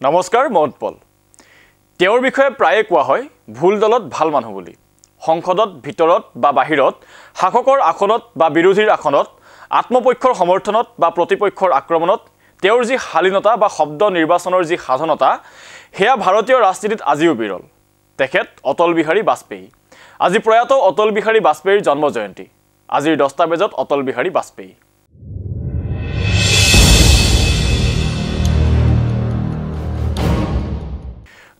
নমস্কাৰ মই উৎপল তেওঁৰ বিষয়ে প্ৰায়ে কোৱা হয় ভুল দলত ভাল মানুহ বুলি। সংসদত ভিতৰত বা বাহিৰত শাসকৰ আসনত বা বিৰোধীৰ আসনত আত্মপক্ষৰ সমৰ্থনত বা প্ৰতিপক্ষৰ আক্ৰমণত তেওঁৰ যি শালীনতা বা শব্দ নিৰ্বাচনৰ যি সাধনতা সেয়া ভাৰতীয় ৰাজনীতিত আজিও বিৰল। তেখেত অটল বিহাৰী বাজপেয়ী। আজি প্ৰয়াত অটল বিহাৰী বাজপেয়ীৰ জন্ম জয়ন্তী আজিৰ দস্তাবেজত অটল বিহাৰী বাজপেয়ী।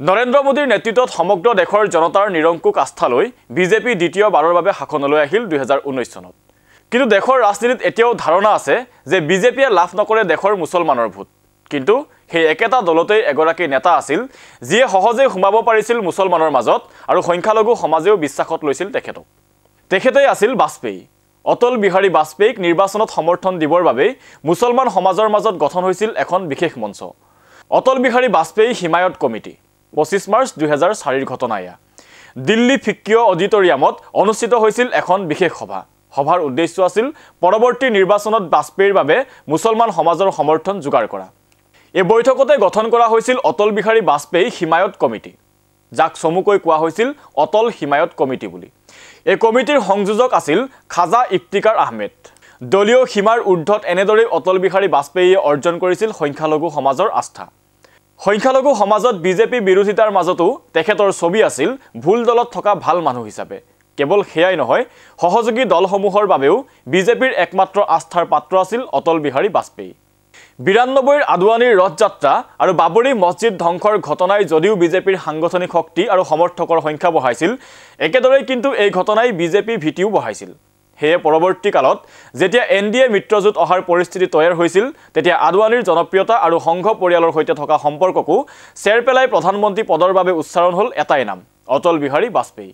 নৰেন্দ্ৰ মোদীৰ নেতৃত্বত সমগ্ৰ দেশৰ জনতাৰ নিৰংকুশ আস্থালৈ বিজেপি দ্বিতীয়বাৰৰ বাবে শাসনলৈ আহিল দুহেজাৰ ঊনৈছ চনত। কিন্তু দেশৰ ৰাজনীতিত এতিয়াও ধাৰণা আছে যে বিজেপিয়ে লাভ নকৰে দেশৰ মুছলমানৰ ভোট। কিন্তু সেই একেটা দলতেই এগৰাকী নেতা আছিল যিয়ে সহজেই সোমাব পাৰিছিল মুছলমানৰ মাজত আৰু সংখ্যালঘু সমাজেও বিশ্বাসত লৈছিল তেখেতক। তেখেতেই আছিল বাজপেয়ী। অটল বিহাৰী বাজপেয়ীক নিৰ্বাচনত সমৰ্থন দিবৰ বাবেই মুছলমান সমাজৰ মাজত গঠন হৈছিল এখন বিশেষ মঞ্চ। অটল বিহাৰী বাজপেয়ী হিমায়ত কমিটি। পঁচিছ মাৰ্চ দুহেজাৰ চাৰিৰ ঘটনা এয়া দিল্লী ফিক্কিঅ' অডিটৰিয়ামত অনুষ্ঠিত হৈছিল এখন বিশেষ সভা। সভাৰ উদ্দেশ্য আছিল পৰৱৰ্তী নিৰ্বাচনত বাজপেয়ীৰ বাবে মুছলমান সমাজৰ সমৰ্থন যোগাৰ কৰা। এই বৈঠকতে গঠন কৰা হৈছিল অটল বিহাৰী বাজপেয়ী হিমায়ত কমিটি। যাক চমুকৈ কোৱা হৈছিল অটল হিমায়ত কমিটি বুলি। এই কমিটিৰ সংযোজক আছিল খাজা ইফতিকাৰ আহমেদ। দলীয় সীমাৰ ঊৰ্ধত এনেদৰেই অটল বিহাৰী বাজপেয়ীয়ে অৰ্জন কৰিছিল সংখ্যালঘু সমাজৰ আস্থা। সংখ্যালঘু সমাজত বিজেপি বিৰোধিতাৰ মাজতো তেখেতৰ ছবি আছিল ভুল দলত থকা ভাল মানুহ হিচাপে। কেৱল সেয়াই নহয় সহযোগী দলসমূহৰ বাবেও বিজেপিৰ একমাত্ৰ আস্থাৰ পাত্ৰ আছিল অটল বিহাৰী বাজপেয়ী। বিৰান্নব্বৈৰ আদৱানীৰ ৰথযাত্ৰা আৰু বাবৰি মছজিদ ধ্বংসৰ ঘটনাই যদিও বিজেপিৰ সাংগঠনিক শক্তি আৰু সমৰ্থকৰ সংখ্যা বঢ়াইছিল একেদৰেই কিন্তু এই ঘটনাই বিজেপিৰ ভীতিও বঢ়াইছিল। সেয়ে পৰৱৰ্তী কালত যেতিয়া এন ডি এ মিত্ৰজোঁট অহাৰ পৰিস্থিতি তৈয়াৰ হৈছিল তেতিয়া আদৱানীৰ জনপ্ৰিয়তা আৰু সংঘ পৰিয়ালৰ সৈতে থকা সম্পৰ্ককো চেৰ পেলাই প্ৰধানমন্ত্ৰী পদৰ বাবে উচ্চাৰণ হ'ল এটাই নাম অটল বিহাৰী বাজপেয়ী।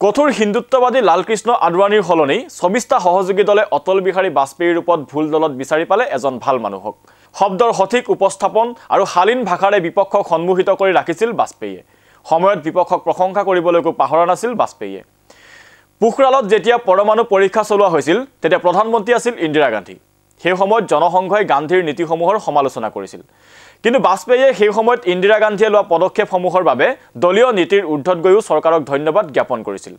কঠোৰ হিন্দুত্ববাদী লালকৃষ্ণ আদৱানীৰ সলনি চৌবিছটা সহযোগী দলে অটল বিহাৰী বাজপেয়ীৰ ৰূপত ভুল দলত বিচাৰি পালে এজন ভাল মানুহক। শব্দৰ সঠিক উপস্থাপন আৰু শালীন ভাষাৰে বিপক্ষক সন্মুখিত কৰি ৰাখিছিল বাজপেয়ীয়ে। সময়ত বিপক্ষক প্ৰশংসা কৰিবলৈকো পাহৰা নাছিল বাজপেয়ীয়ে। পোখৰালত যেতিয়া পৰমাণু পৰীক্ষা চলোৱা হৈছিল তেতিয়া প্ৰধানমন্ত্ৰী আছিল ইন্দিৰা গান্ধী। সেই সময়ত জনসংঘই গান্ধীৰ নীতিসমূহৰ সমালোচনা কৰিছিল। কিন্তু বাজপেয়ীয়ে সেই সময়ত ইন্দিৰা গান্ধীয়ে লোৱা পদক্ষেপসমূহৰ বাবে দলীয় নীতিৰ ঊৰ্ধত গৈও চৰকাৰক ধন্যবাদ জ্ঞাপন কৰিছিল।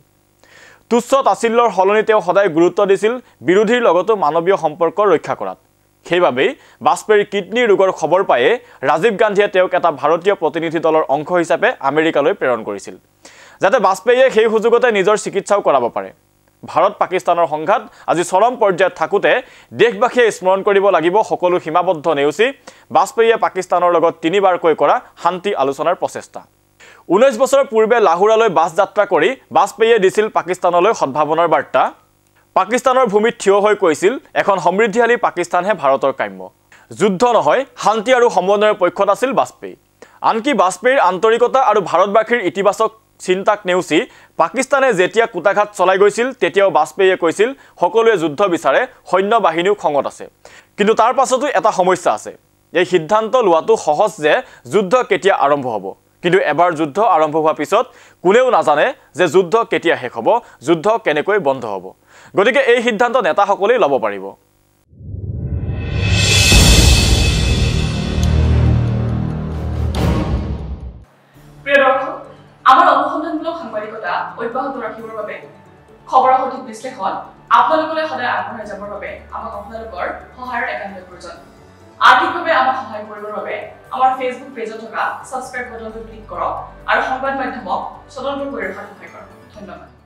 তুচ্ছ তাচিল্যৰ সলনি তেওঁ সদায় গুৰুত্ব দিছিল বিৰোধীৰ লগতো মানৱীয় সম্পৰ্ক ৰক্ষা কৰাত। সেইবাবেই বাজপেয়ীৰ কিডনী ৰোগৰ খবৰ পায়ে ৰাজীৱ গান্ধীয়ে তেওঁক এটা ভাৰতীয় প্ৰতিনিধি দলৰ অংশ হিচাপে আমেৰিকালৈ প্ৰেৰণ কৰিছিল। যাতে বাজপেয়ীয়ে সেই সুযোগতে নিজৰ চিকিৎসাও কৰাব পাৰে। ভাৰত পাকিস্তানৰ সংঘাত আজি চৰম পৰ্যায়ত থাকোঁতে দেশবাসীয়ে স্মৰণ কৰিব লাগিব সকলো সীমাবদ্ধ নেওচি বাজপেয়ীয়ে পাকিস্তানৰ লগত তিনিবাৰকৈ কৰা শান্তি আলোচনাৰ প্ৰচেষ্টা। ঊনৈছ বছৰ পূৰ্বে লাহোৰালৈ বাছ যাত্ৰা কৰি বাজপেয়ীয়ে দিছিল পাকিস্তানলৈ সদ্ভাৱনাৰ বাৰ্তা। পাকিস্তানৰ ভূমিত থিয় হৈ কৈছিল এখন সমৃদ্ধিশালী পাকিস্তানহে ভাৰতৰ কাম্য। যুদ্ধ নহয় শান্তি আৰু সমন্বয়ৰ পক্ষত আছিল বাজপেয়ী। আনকি বাজপেয়ীৰ আন্তৰিকতা আৰু ভাৰতবাসীৰ ইতিবাচক চিন্তাক নেওচি পাকিস্তানে যেতিয়া কুটাঘাত চলাই গৈছিল তেতিয়াও বাজপেয়ীয়ে কৈছিল সকলোৱে যুদ্ধ বিচাৰে সৈন্য বাহিনীও খঙত আছে। কিন্তু তাৰ পাছতো এটা সমস্যা আছে। এই সিদ্ধান্ত লোৱাটো সহজ যে যুদ্ধ কেতিয়া আৰম্ভ হ'ব। কিন্তু এবাৰ যুদ্ধ আৰম্ভ হোৱাৰ পিছত কোনেও নাজানে যে যুদ্ধ কেতিয়া শেষ হ'ব যুদ্ধ কেনেকৈ বন্ধ হ'ব। গতিকে এই সিদ্ধান্ত নেতাসকলেই ল'ব পাৰিব। অব্যাহত ৰাখিবৰ বাবে খবৰৰ সঠিক বিশ্লেষণ আপোনালোকলৈ সদায় আগবঢ়াই যাবৰ বাবে আমাক আপোনালোকৰ সহায়ৰ একান্ত প্ৰয়োজন। আৰ্থিকভাৱে আমাক সহায় কৰিবৰ বাবে আমাৰ ফেচবুক পেজত থকা ছাবস্ক্ৰাইব বাটনটো ক্লিক কৰক আৰু সংবাদ মাধ্যমক স্বতন্ত্ৰ কৰি ৰখাত সহায় কৰক। ধন্যবাদ।